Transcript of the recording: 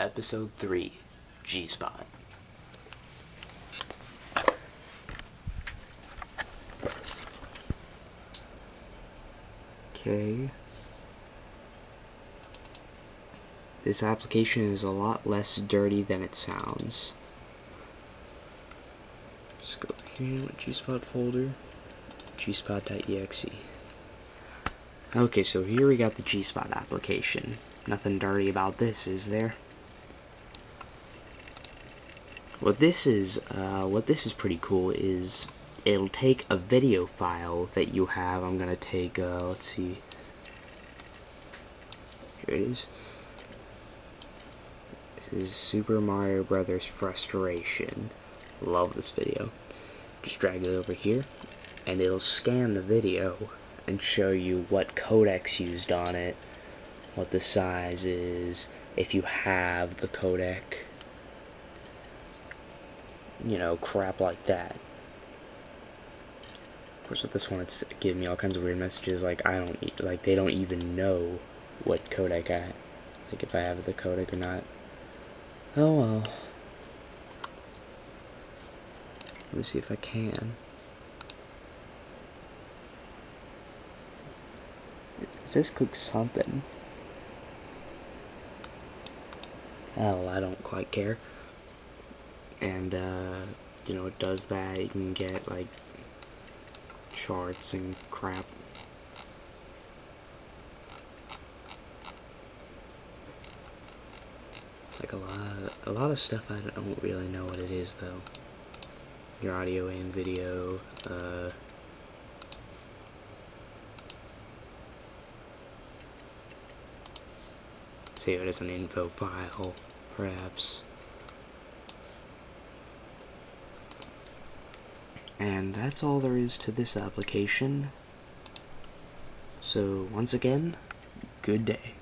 Episode 3 GSpot. Okay. This application is a lot less dirty than it sounds. Just go here, gspot folder, gspot.exe. Okay, so here we got the gspot application. Nothing dirty about this, is there? What this is, uh, what this is pretty cool is it'll take a video file that you have. I'm gonna take, uh, let's see. Here it is. This is Super Mario Brothers Frustration. Love this video. Just drag it over here, and it'll scan the video and show you what codecs used on it, what the size is, if you have the codec, you know, crap like that. Of course, with this one, it's giving me all kinds of weird messages, like, I don't, like, they don't even know what codec I, got. like, if I have the codec or not. Oh well. Let me see if I can. It says click something. Oh, well, I don't quite care. And, uh, you know, it does that. You can get, like, charts and crap. Like a lot, a lot of stuff I don't really know what it is though. Your audio and video, uh, save it as an info file, perhaps. And that's all there is to this application. So, once again, good day.